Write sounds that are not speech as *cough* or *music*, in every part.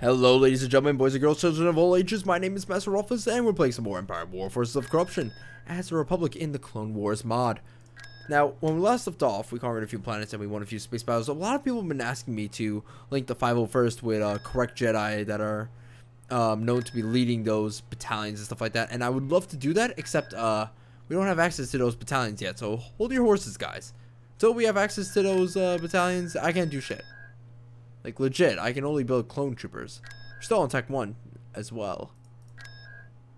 Hello, ladies and gentlemen, boys and girls, children of all ages. My name is Master Rufus, and we're playing some more Empire War Forces of Corruption as a Republic in the Clone Wars mod. Now, when we last left off, we conquered a few planets and we won a few space battles. A lot of people have been asking me to link the 501st with uh, correct Jedi that are um, known to be leading those battalions and stuff like that. And I would love to do that, except uh, we don't have access to those battalions yet. So hold your horses, guys. Until we have access to those uh, battalions, I can't do shit. Like, legit, I can only build clone troopers. We're still on Tech 1 as well.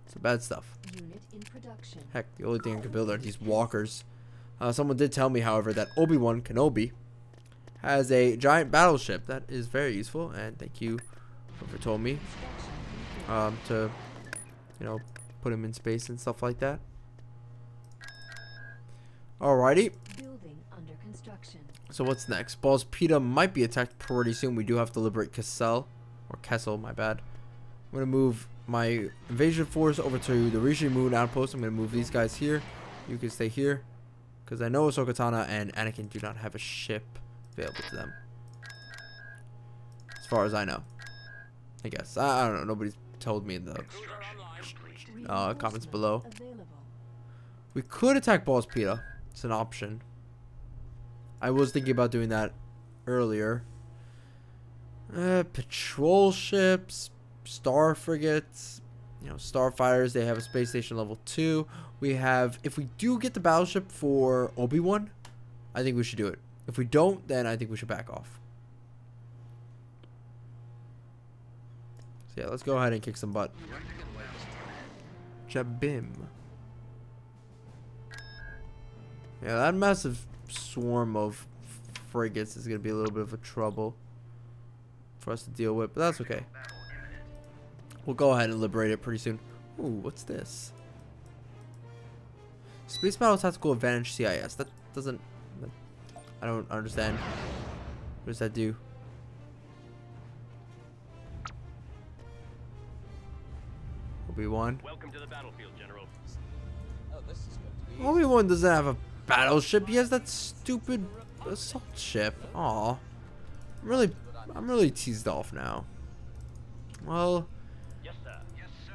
It's bad stuff. Unit in production. Heck, the only thing I can build are these walkers. Uh, someone did tell me, however, that Obi-Wan Kenobi has a giant battleship. That is very useful, and thank you whoever told me um, to, you know, put him in space and stuff like that. Alrighty. Building under construction. So what's next? Boz Pity might be attacked pretty soon. We do have to liberate Kessel. Or Kessel, my bad. I'm going to move my invasion force over to the Rishi Moon outpost. I'm going to move these guys here. You can stay here. Because I know Ahsoka Tano and Anakin do not have a ship available to them. As far as I know. I guess. I, I don't know. Nobody's told me in the uh, comments below. We could attack Boz Pity. It's an option. I was thinking about doing that earlier. Uh, patrol ships, star frigates, you know, starfighters. They have a space station level two. We have, if we do get the battleship for Obi Wan, I think we should do it. If we don't, then I think we should back off. So yeah, let's go ahead and kick some butt. Jabiim. Yeah, that massive swarm of frigates is going to be a little bit of a trouble for us to deal with, but that's okay. We'll go ahead and liberate it pretty soon. Ooh, what's this? Space Battle Tactical Advantage CIS. That doesn't... That, I don't understand. What does that do? Obi-Wan? Welcome to the battlefield, General. Obi-Wan doesn't have a battleship. He has that stupid assault ship. Aw. I'm really, I'm really teased off now. Well, Yes, sir. Yes, sir.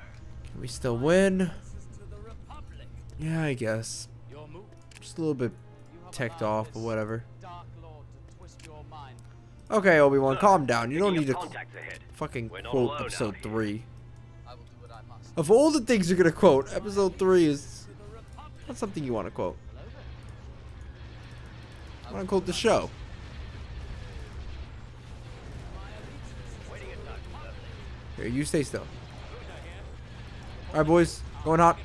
can we still win? Yeah, I guess. Just a little bit ticked off, but whatever. Okay, Obi-Wan, calm down. You don't need to fucking quote episode 3. Of all the things you're gonna quote, episode 3 is not something you want to quote. I want to quote the show. Here, you stay still. Alright, boys. Going hot.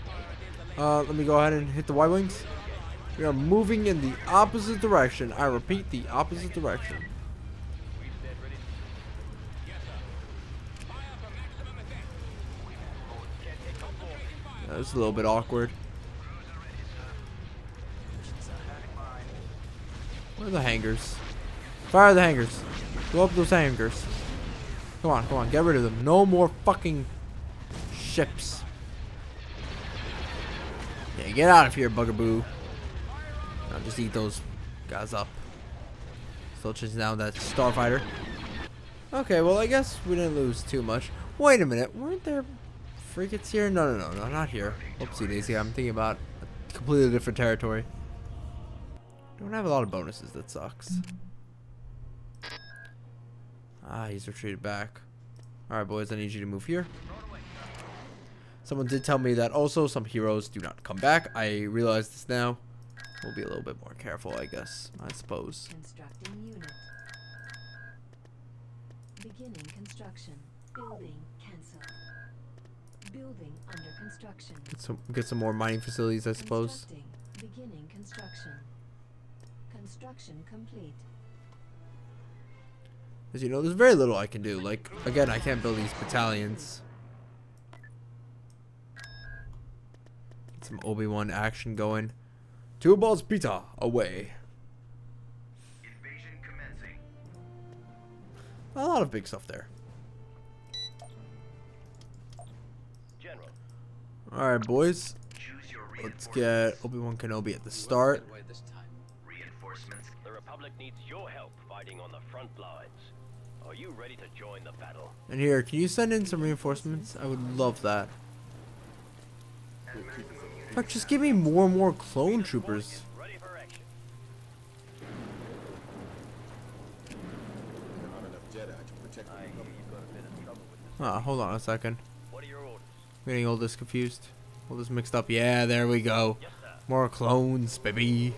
Uh, let me go ahead and hit the Y-Wings. We are moving in the opposite direction. I repeat, the opposite direction. That was a little bit awkward. Where are the hangers? Fire the hangers. Go up those hangers. Come on, come on, get rid of them. No more fucking ships. Yeah, get out of here, bugaboo. Now just eat those guys up. Still chasing down that starfighter. Okay, well I guess we didn't lose too much. Wait a minute, weren't there frigates here? No, no, no, no, not here. Oopsie daisy, I'm thinking about a completely different territory. Don't have a lot of bonuses, that sucks. Ah, he's retreated back. Alright, boys, I need you to move here. Someone did tell me that also some heroes do not come back. I realize this now. We'll be a little bit more careful, I guess. I suppose. Constructing unit. Beginning construction. Building cancelled. Building under construction. Get some, get some more mining facilities, I suppose. Beginning construction. Construction complete. As you know, there's very little I can do. Like, again, I can't build these battalions. Get some Obi-Wan action going. Two Boz Pity away. Invasion commencing. A lot of big stuff there. General. Alright, boys. Let's get Obi-Wan Kenobi at the start. Reinforcements. The Republic needs your help fighting on the front lines. Are you ready to join the battle? And here, can you send in some reinforcements? I would love that. Fuck, just give me more and more clone troopers. Ready for action. There aren't enough Jedi to protect the I hear Republic. you've got a bit of trouble with this. Ah, hold on a second. What are your orders? I'm getting all this confused. All this mixed up. Yeah, there we go. Yes. More clones, baby.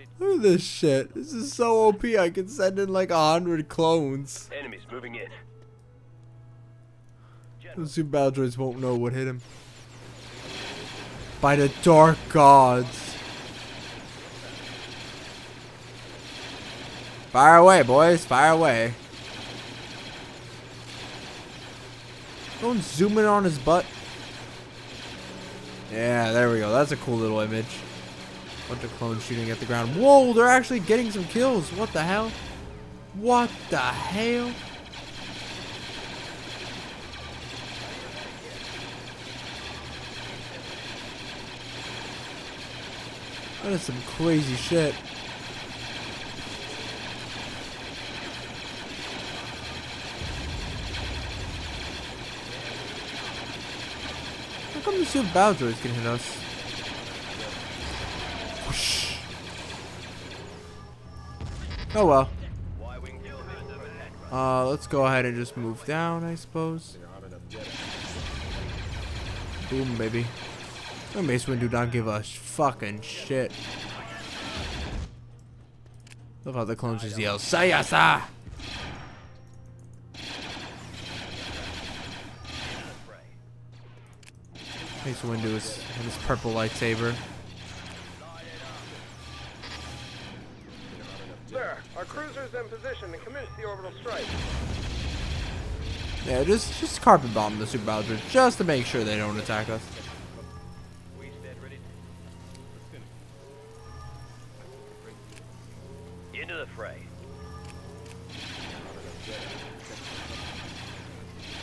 We stand ready. Look at this shit. This is so OP. I can send in like a hundred clones. Enemies moving in. The General, super battle droids won't know what hit him. By the dark gods. Fire away, boys. Fire away. Don't zoom in on his butt. Yeah, there we go. That's a cool little image. Bunch of clones shooting at the ground. Whoa, they're actually getting some kills. What the hell? What the hell? That is some crazy shit. How come the super battle droids can hit us? Oh well. Y-wing kill under attack. Uh, let's go ahead and just move down, I suppose. There aren't enough Jedi. Boom, baby. The Mace Windu don't give a fucking shit. Love how the clones just yell, Sayasa! Mace Windu is his purple lightsaber. Position to commence the orbital strike. Yeah, just just carpet bomb the super battle droids just to make sure they don't attack us. We stand ready. Into the fray.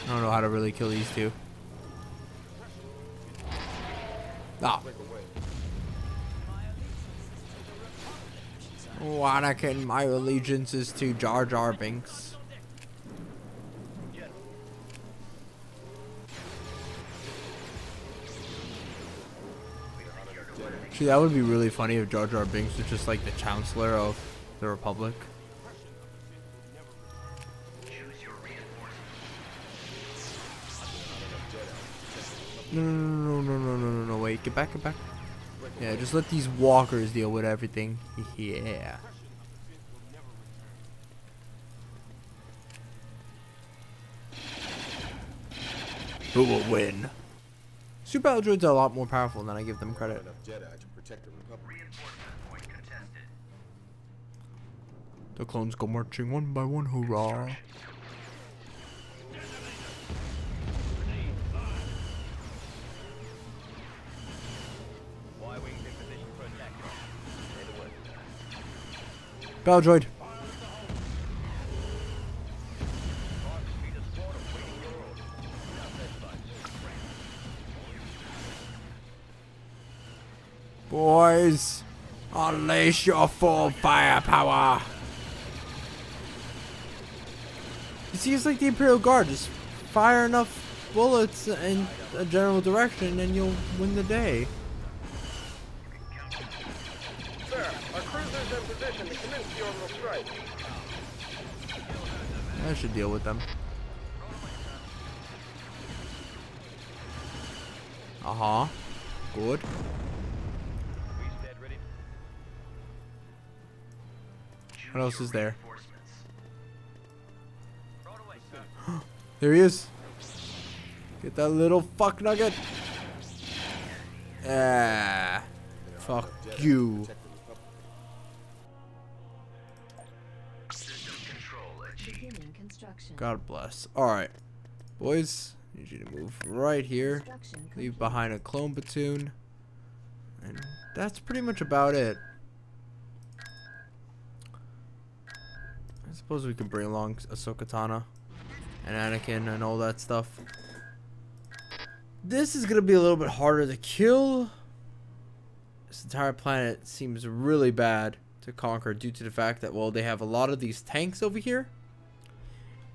I don't know how to really kill these two. Anakin, my allegiance is to Jar Jar Binks. See, that would be really funny if Jar Jar Binks was just like the Chancellor of the Republic. No, no, no, no, no, no, no, no, wait, get back, get back. Yeah, just let these walkers deal with everything. *laughs* Yeah. Who will win? Super Battle Droids are a lot more powerful than I give them credit. The clones go marching one by one, hurrah. Y-wing's in Boys, unleash your full firepower. You see, it's like the Imperial Guard. Just fire enough bullets in a general direction and you'll win the day. Sir, our cruiser's in position to commence the orbital strike. I should deal with them. Uh-huh. Good. What else is there? Throw it away, sir. *gasps* There he is. Get that little fuck nugget. Ah. Fuck you. Protect the Republic. Beginning construction. God bless. Alright. Boys, need you to move right here. Leave behind a clone platoon. And that's pretty much about it. Suppose we could bring along Ahsoka Tano and Anakin and all that stuff. This is gonna be a little bit harder to kill. This entire planet seems really bad to to conquer due to the fact that well they have a lot of these tanks over here.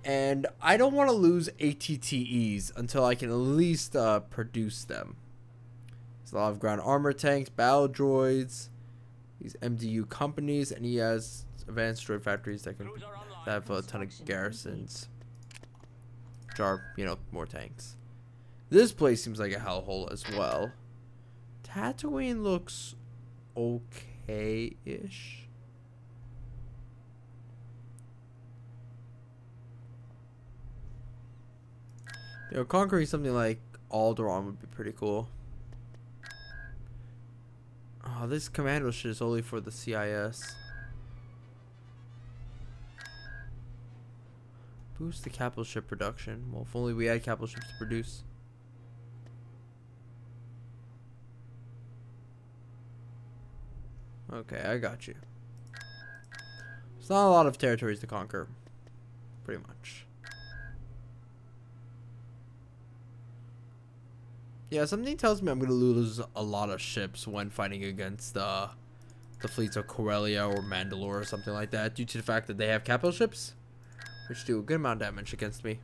And I don't want to lose ATTEs until I can at least uh, produce them. There's a lot of ground armor tanks, battle droids, these MDU companies, and he has advanced droid factories that can that have a ton of garrisons. Which are, you know, more tanks. This place seems like a hellhole as well. Tatooine looks okay-ish. You know, conquering something like Alderaan would be pretty cool. Oh, this commando shit is only for the CIS. Boost the capital ship production. Well, if only we had capital ships to produce. Okay, I got you. It's not a lot of territories to conquer. Pretty much. Yeah, something tells me I'm gonna lose a lot of ships when fighting against uh, the fleets of Corellia or Mandalore or something like that, due to the fact that they have capital ships, which do a good amount of damage against me.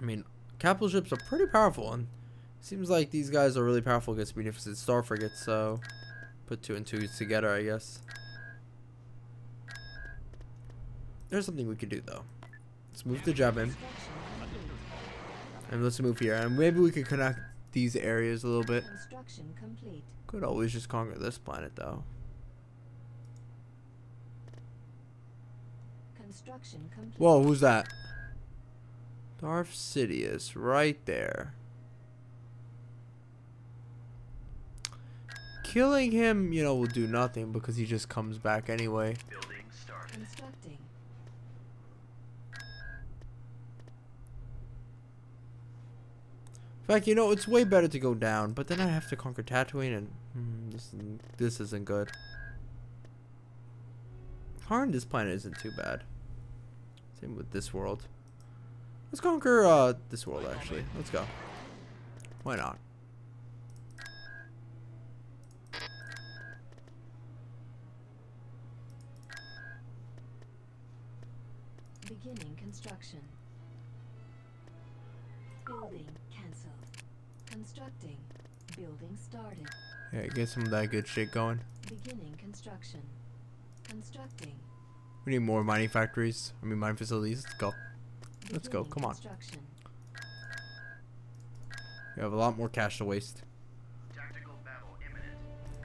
I mean, capital ships are pretty powerful, and seems like these guys are really powerful against Munificent Star Frigates, so put two and two together, I guess. There's something we could do, though. Let's move the job in. And let's move here. And maybe we could connect these areas a little bit. Could always just conquer this planet, though. Whoa, who's that? Darth Sidious, right there. Killing him, you know, will do nothing because he just comes back anyway. Constructing. In fact, you know, it's way better to go down, but then I have to conquer Tatooine, and hmm, this isn't, this isn't good. Conquering this planet isn't too bad. Same with this world. Let's conquer uh, this world, actually. Let's go. Why not? Beginning construction. Building. Constructing. Building started. Yeah, get some of that good shit going. Beginning construction. Constructing. We need more mining factories. I mean, mining facilities. Let's go. Let's go, Beginning come on. We have a lot more cash to waste.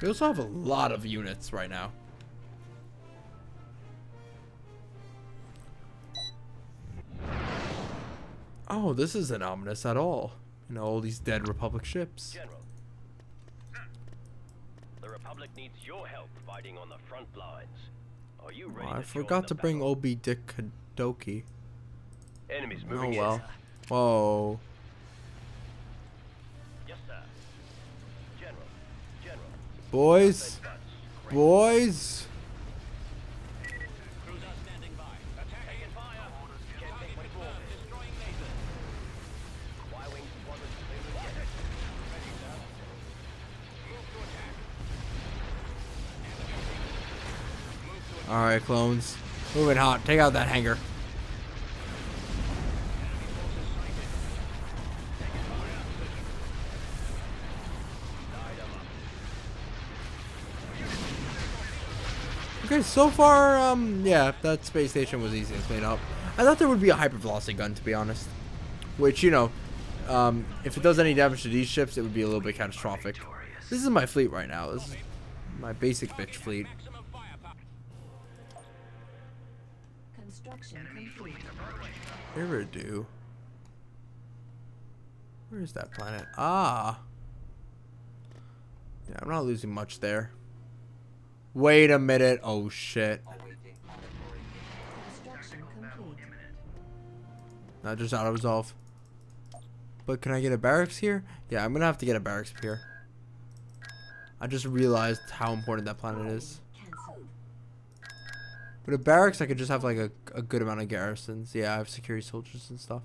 We also have a lot of units right now. Oh, this isn't ominous at all. Know, all these dead Republic ships. General. Hmm. The Republic needs your help fighting on the front lines. Are you ready Oh, I forgot to bring battle? Obi Dick Kadoki. Enemies Oh moving in. well. Whoa. Yes, sir. General. General. Boys. Boys. Alright, clones. Moving hot. Take out that hangar. Okay, so far, um, yeah, that space station was easy to clean up. I thought there would be a hypervelocity gun, to be honest. Which, you know, um, if it does any damage to these ships, it would be a little bit catastrophic. This is my fleet right now. This is my basic bitch fleet. Construction complete. Iridu. Where is that planet? Ah. Yeah, I'm not losing much there. Wait a minute. Oh shit. Construction complete. Not just auto resolve. But can I get a barracks here? Yeah, I'm gonna have to get a barracks here. I just realized how important that planet is. But at barracks, I could just have like a, a good amount of garrisons. Yeah, I have security soldiers and stuff.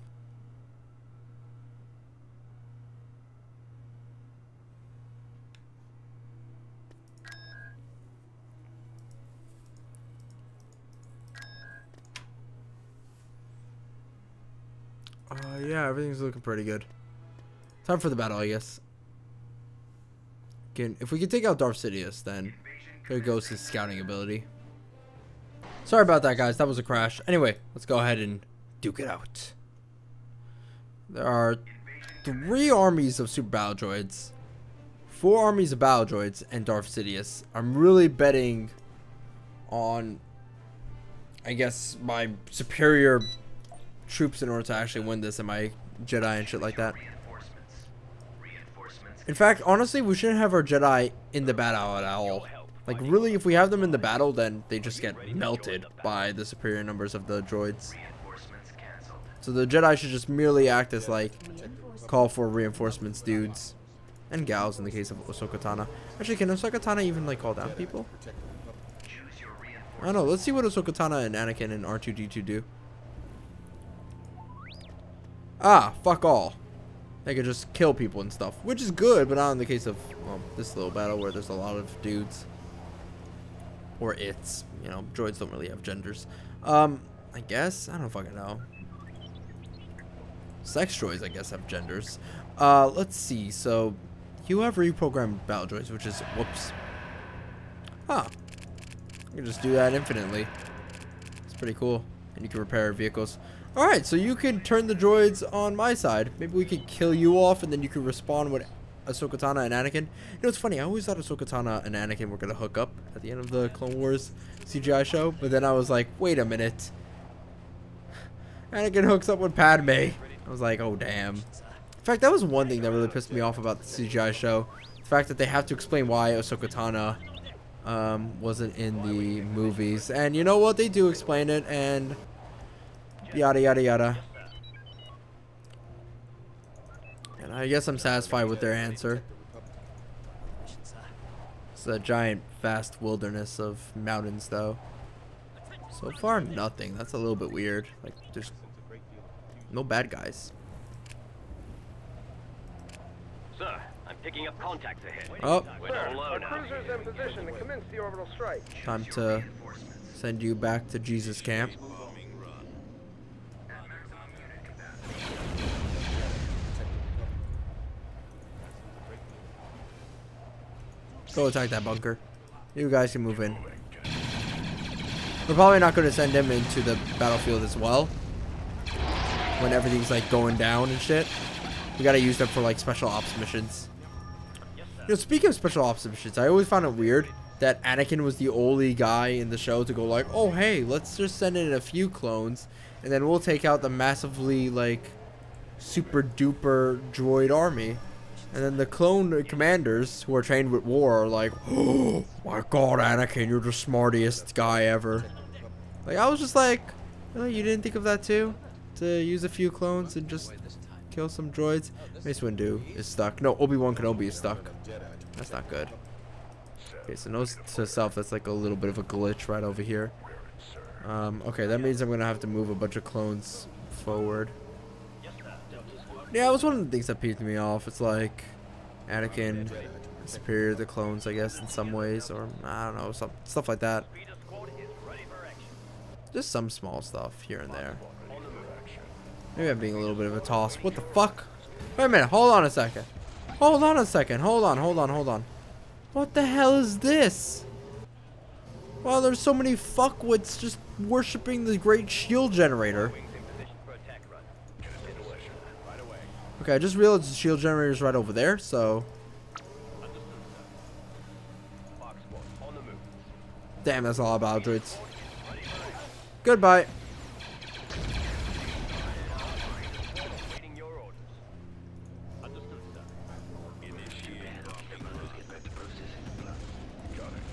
Uh, yeah, everything's looking pretty good. Time for the battle, I guess. Again, if we can take out Darth Sidious, then there goes his scouting ability. Sorry about that, guys. That was a crash. Anyway, let's go ahead and duke it out. There are three armies of super battle droids, four armies of battle droids, and Darth Sidious. I'm really betting on, I guess, my superior troops in order to actually win this and my Jedi and shit like that. In fact, honestly, we shouldn't have our Jedi in the battle at all. Like, really, if we have them in the battle, then they just get melted by the superior numbers of the droids. So the Jedi should just merely act as, like, call for reinforcements dudes. And gals in the case of Ahsoka Tano. Actually, can Ahsoka Tano even, like, call down people? I don't know. Let's see what Ahsoka Tano and Anakin and R2-D2 do. Ah, fuck all. They could just kill people and stuff, which is good, but not in the case of well, this little battle where there's a lot of dudes. Or it's, you know, droids don't really have genders. Um, I guess? I don't fucking know. Sex droids, I guess, have genders. Uh, let's see. So, you have reprogrammed battle droids, which is, whoops. Huh. You can just do that infinitely. It's pretty cool. And you can repair vehicles. Alright, so you can turn the droids on my side. Maybe we could kill you off and then you can respawn with Ahsoka Tano and Anakin. You know, it's funny. I always thought Ahsoka Tano and Anakin were going to hook up at the end of the Clone Wars CGI show. But then I was like, wait a minute. Anakin hooks up with Padme. I was like, oh, damn. In fact, that was one thing that really pissed me off about the CGI show. The fact that they have to explain why Ahsoka Tano um, wasn't in the movies. And you know what? They do explain it, and yada yada yada. And I guess I'm satisfied with their answer. It's a giant, vast wilderness of mountains, though. So far, nothing. That's a little bit weird. Like, there's no bad guys. Sir, I'm picking up contacts ahead. Oh, Sir, down low our cruiser's in position to commence the orbital strike. time to send you back to Jesus camp. Go attack that bunker. You guys can move in. We're probably not going to send him into the battlefield as well. When everything's like going down and shit. We gotta use them for like special ops missions. You know, speaking of special ops missions, I always found it weird that Anakin was the only guy in the show to go like, oh hey, let's just send in a few clones, and then we'll take out the massively like super duper droid army. And then the clone commanders who are trained with war are like, oh *gasps* my god, Anakin, you're the smartest guy ever. Like I was just like, really, you didn't think of that too? To use a few clones and just kill some droids? Mace Windu is stuck. No, Obi-Wan Kenobi is stuck. That's not good. Okay, so notice to self, that's like a little bit of a glitch right over here. Um, okay, that means I'm gonna have to move a bunch of clones forward. Yeah, it was one of the things that peeved me off. It's like Anakin superior to the clones, I guess, in some ways, or I don't know, some stuff like that. Just some small stuff here and there. Maybe I'm being a little bit of a toss. What the fuck? Wait a minute. Hold on a second. Hold on a second. Hold on. Hold on. Hold on. What the hell is this? Wow, there's so many fuckwits just worshipping the great shield generator. Okay, I just realized the shield generator is right over there, so... Damn, that's all about droids. Goodbye. Waiting your orders. Understood, sir. Initiate. Commandos get back to processing the plan. Got it.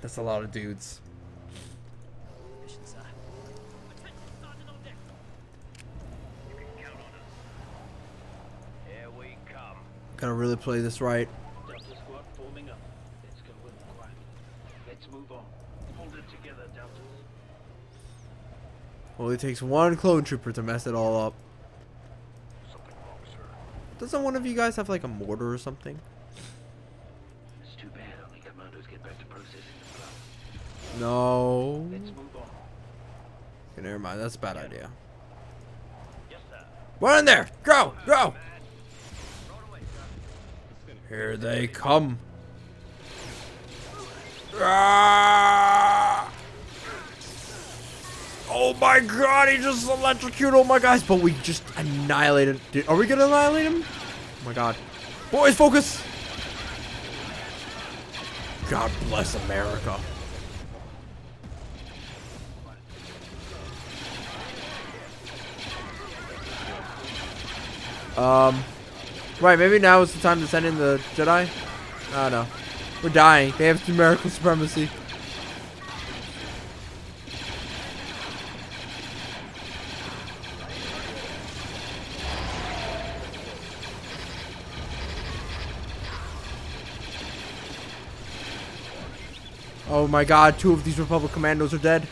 That's a lot of dudes. Move on. Hold it together, Deltas. Well, it takes one clone trooper to mess it all up. Something wrong, sir. Doesn't one of you guys have like a mortar or something? It's too bad only commandos get back to processing the. No. Let's move on. Okay, never mind. That's a bad idea. Yes, sir. Run in there! Go! Go! Here they come. Ah! Oh my god, he just electrocuted all my guys, but we just annihilated. Did, are we gonna annihilate him? Oh my god. Boys, focus! God bless America. Um, right, maybe now is the time to send in the Jedi? I don't know. We're dying. They have numerical supremacy. Oh my god, two of these Republic commandos are dead.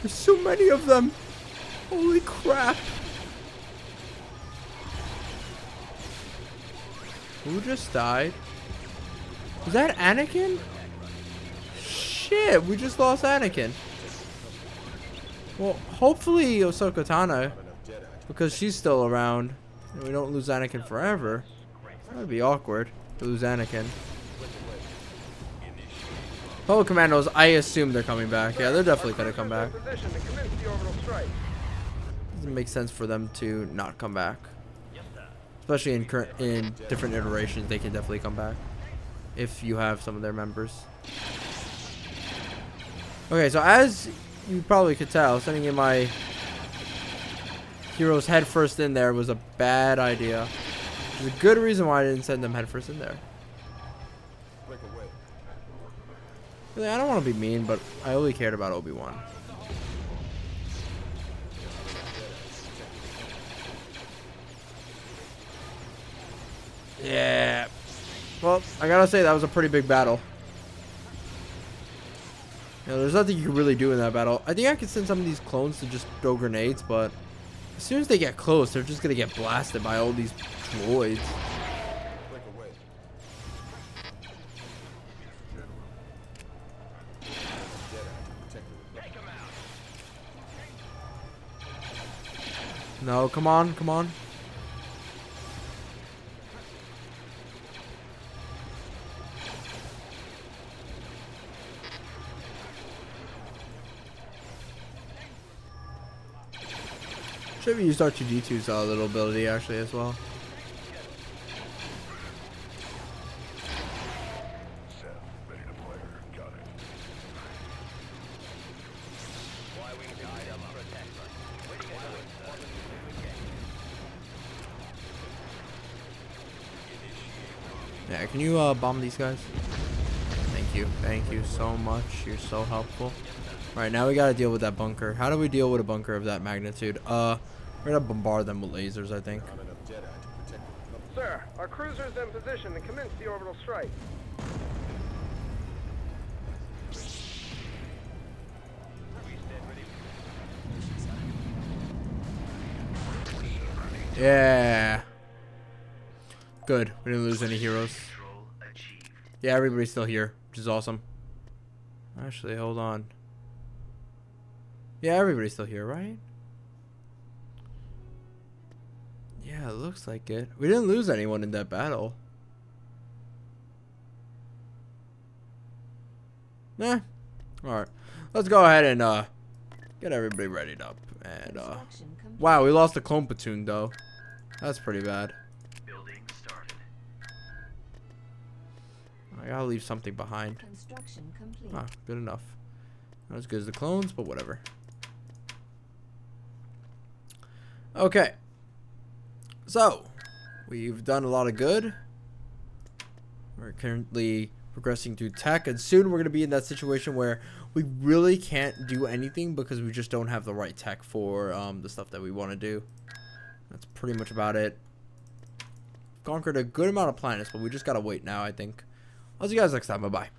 There's so many of them. Holy crap. Who just died? Was that Anakin? Shit, we just lost Anakin. Well, hopefully Ahsoka because she's still around, and we don't lose Anakin forever. That would be awkward to lose Anakin. Public Commandos, I assume they're coming back. Yeah, they're definitely come back. Position to orbital strike. Doesn't make sense for them to not come back. Especially in current in different iterations, they can definitely come back if you have some of their members. Okay, so as you probably could tell, sending in my heroes head first in there was a bad idea. There's a good reason why I didn't send them head first in there. Really, I don't want to be mean, but I only cared about Obi Wan. Yeah. Well, I gotta say that was a pretty big battle. You know, there's nothing you can really do in that battle. I think I could send some of these clones to just throw grenades, but as soon as they get close, they're just gonna get blasted by all these droids. No, come on, come on. Have used R2D2's uh, little ability actually as well. Yeah, can you uh, bomb these guys? Thank you, thank you so much. You're so helpful. All right, now we gotta deal with that bunker. How do we deal with a bunker of that magnitude? Uh, we're gonna bombard them with lasers, I think. Not enough Jedi to protect the Republic. Sir, our cruiser's in position to commence the orbital strike. Yeah. Good. We didn't lose any heroes. Yeah, everybody's still here, which is awesome. Actually, hold on. Yeah, everybody's still here, right? Yeah, it looks like it. We didn't lose anyone in that battle. Nah. Alright. Let's go ahead and uh get everybody readied up. And uh Wow, we lost the clone platoon though. That's pretty bad. Building started. I gotta leave something behind. Construction complete. Ah, good enough. Not as good as the clones, but whatever. Okay. So, we've done a lot of good. We're currently progressing through tech, and soon we're going to be in that situation where we really can't do anything because we just don't have the right tech for um, the stuff that we want to do. That's pretty much about it. Conquered a good amount of planets, but we just got to wait now, I think. I'll see you guys next time. Bye-bye.